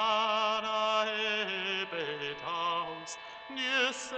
Diana Hebetaus, Nisse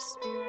Spirit.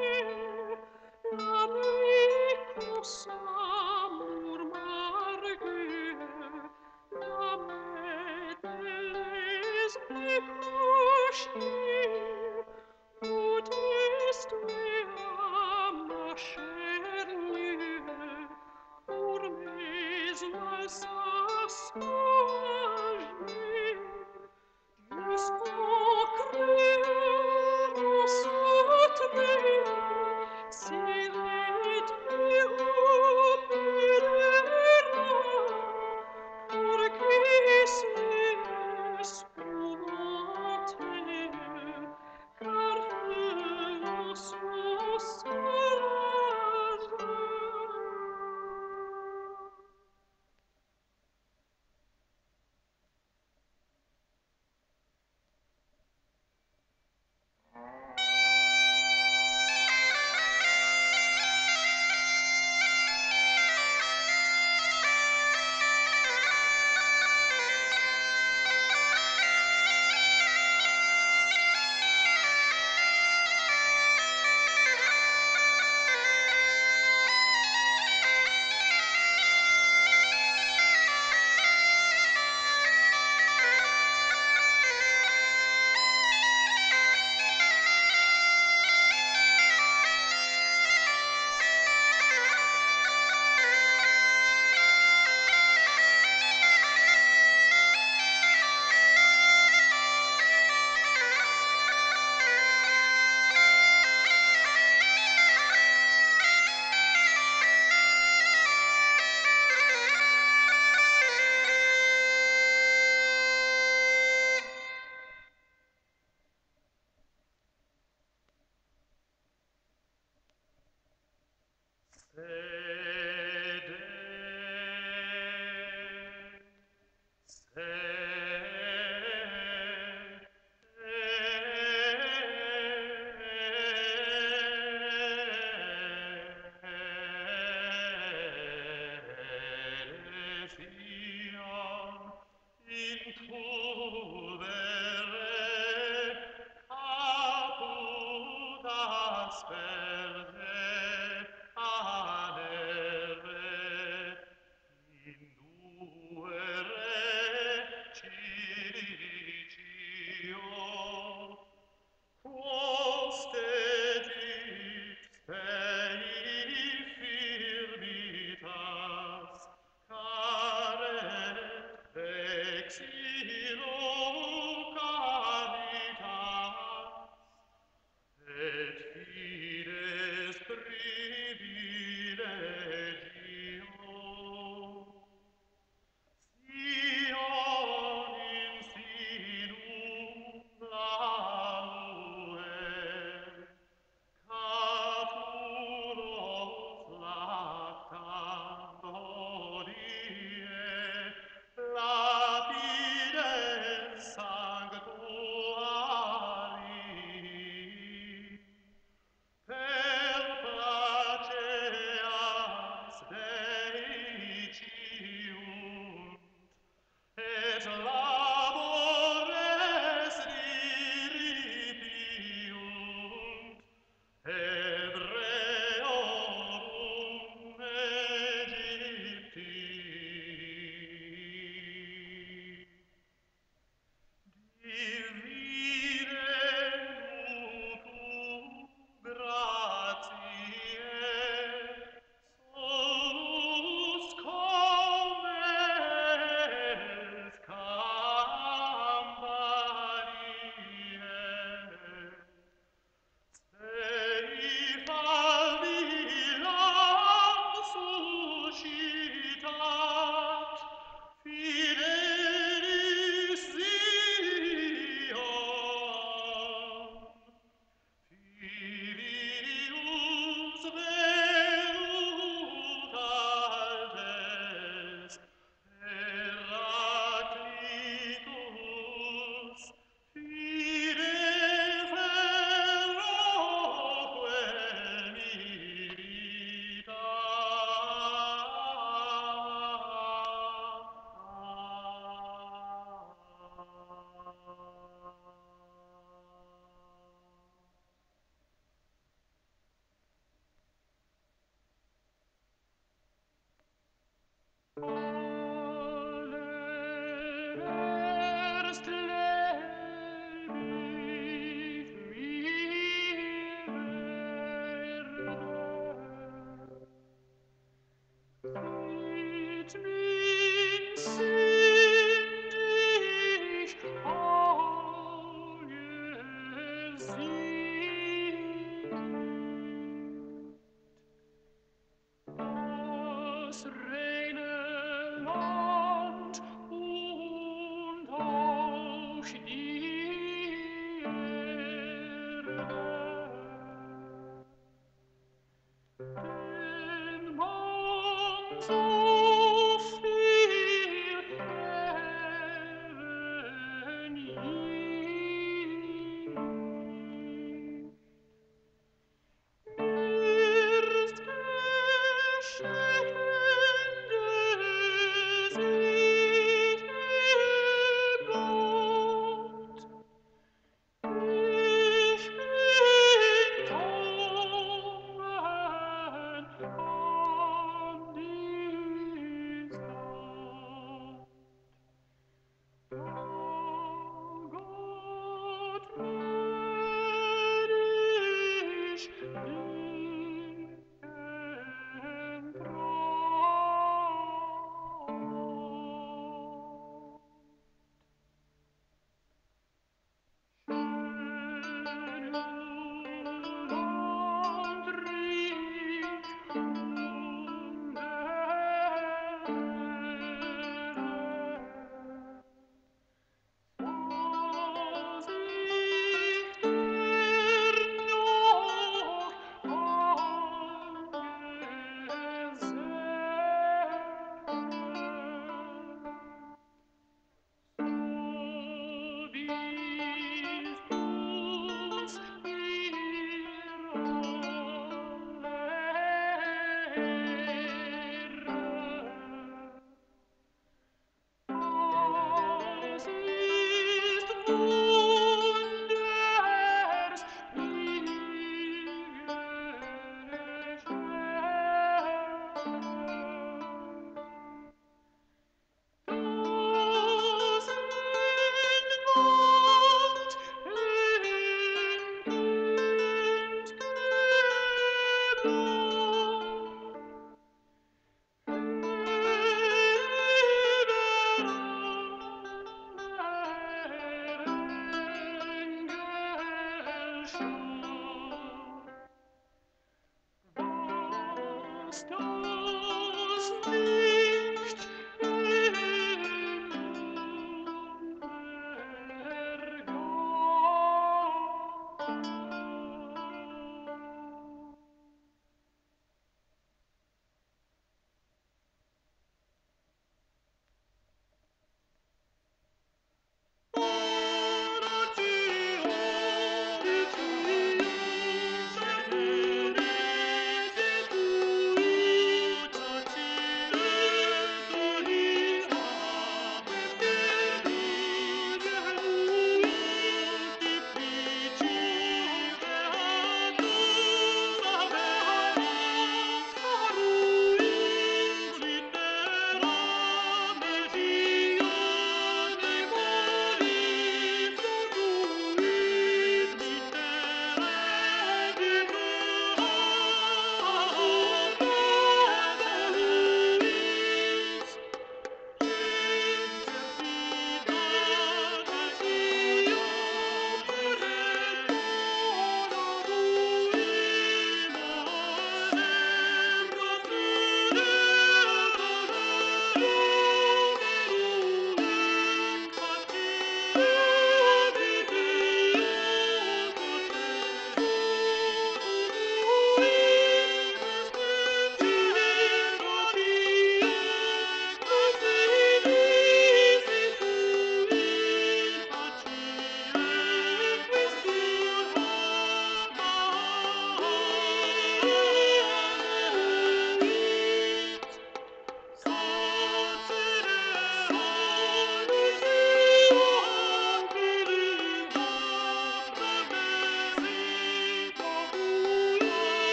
da da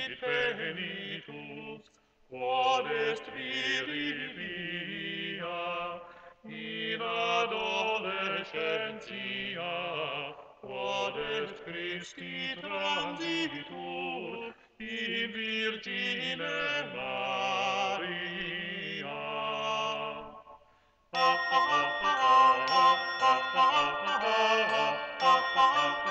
fit penitus, quod est viri via, in adolescentia, quod est Christi transitur, in Virgine Maria. Ah, ah, ah, ah, ah, ah, ah, ah, ah, ah, ah, ah,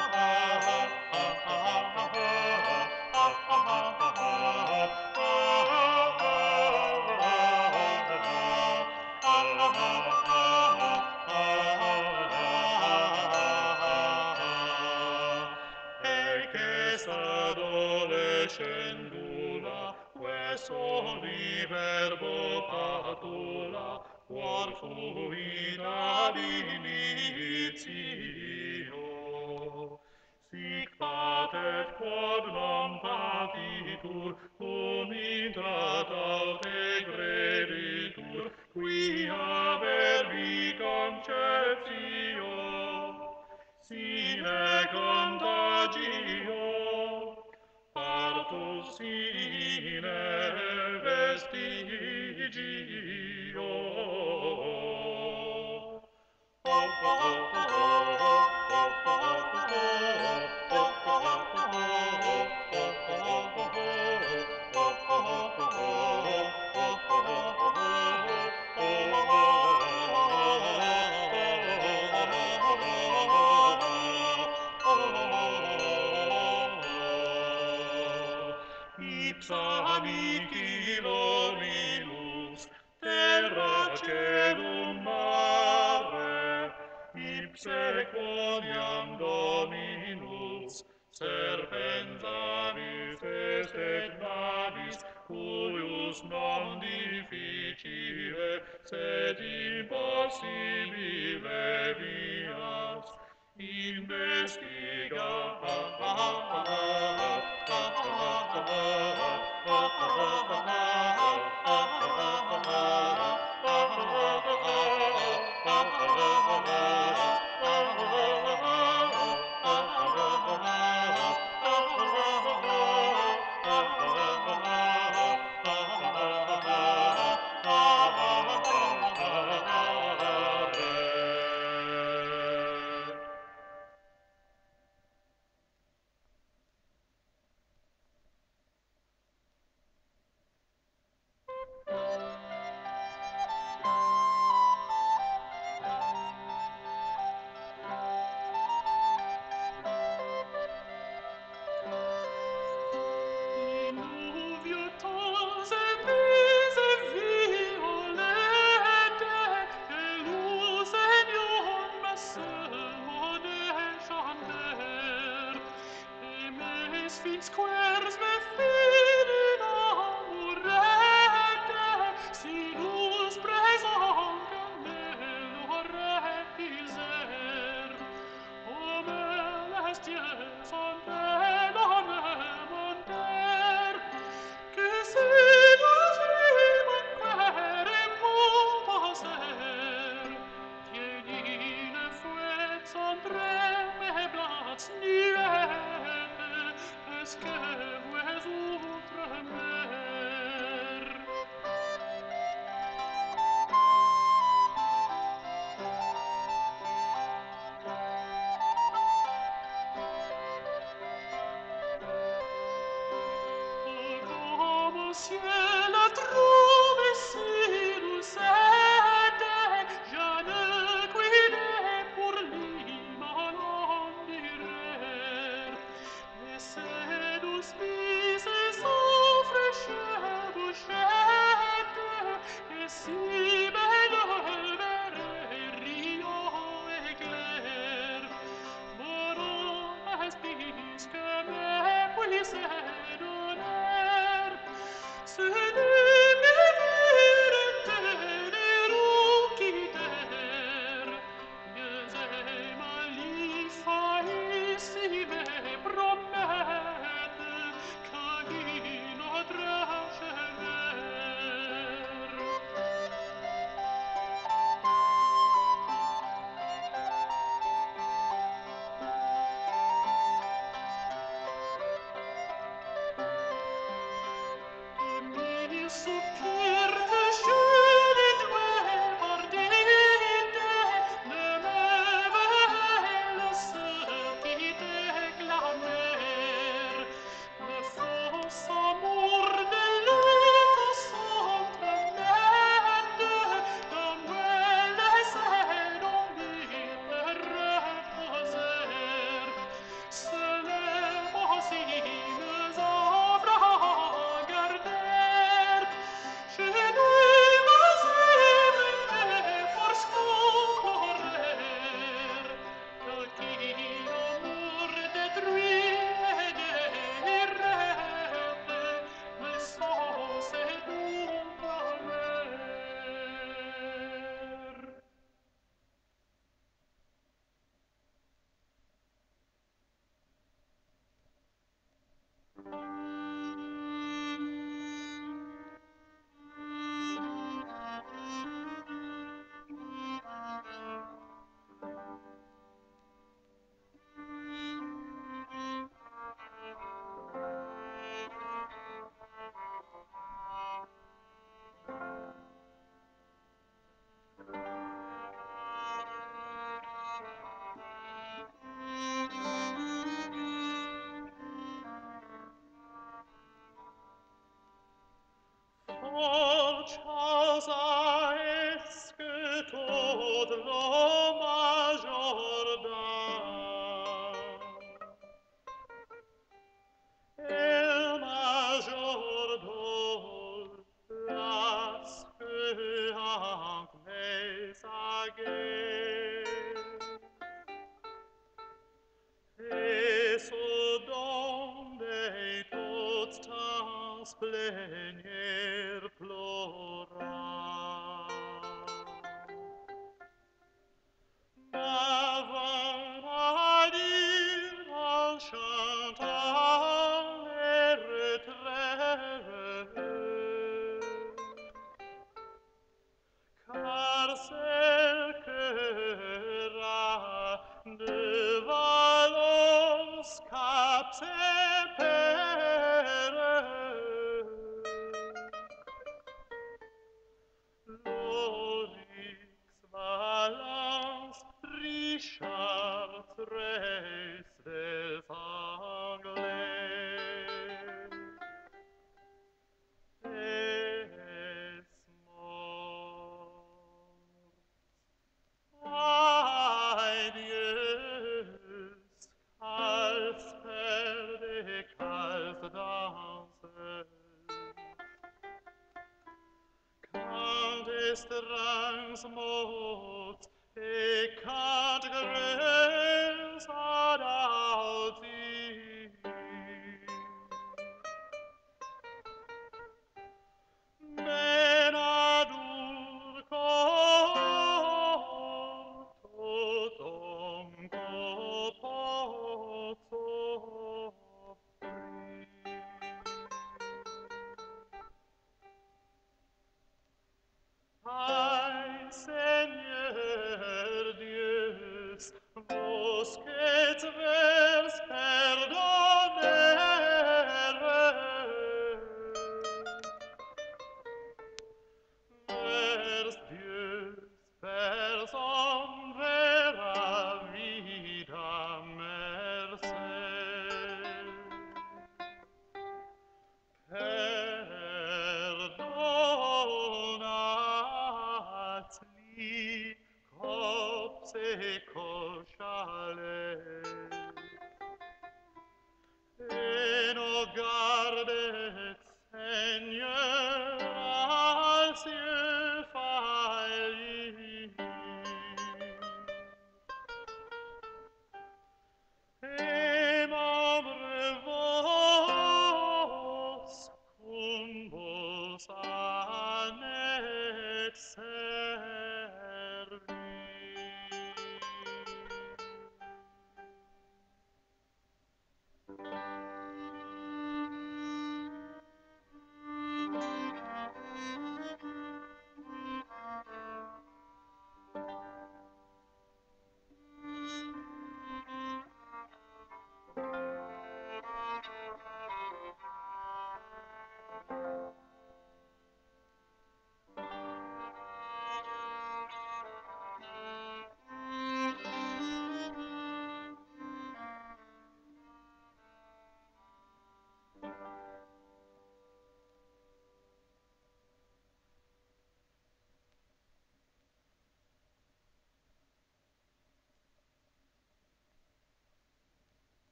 sui damnitio. Sic patet quod non patitur, cum intrat aute creditur, qui haver averbi conceptio, sine contagio, partus sine Ipsa habis rangs more.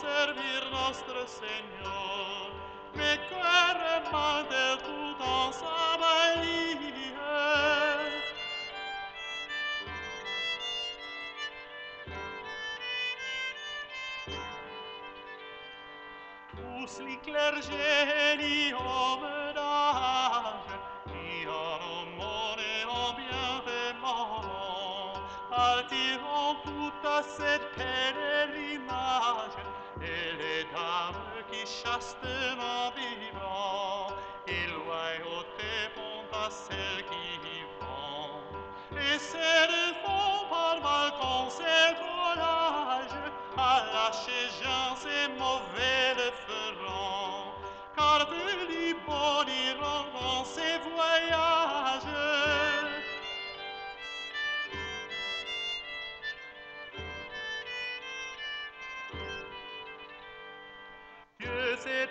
servir nostre Seigneur, requerema de tuta sa valie. Tous li clergé li homenage, li anomone o bienveillant, altirant tutta cette peine chaste il vivant et loin au témoin pas celle qui vivant et font par balcon c'est volage à lâcher gens c'est mauvais le feu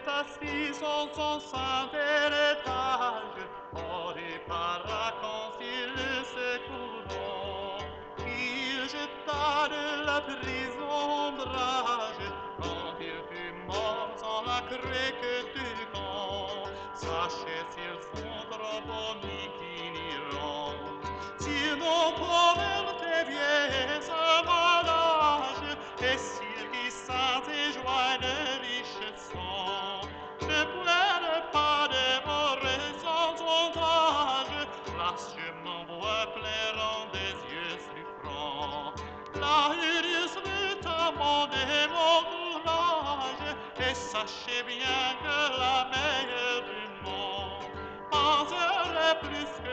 assis en son saint héritage, hors du paracon s'il se courant. Il jeta de la prison ombrage, quand il fut mort sans la crique du camp. Sachez bien que la meilleure du monde. Penserait plus que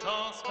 toss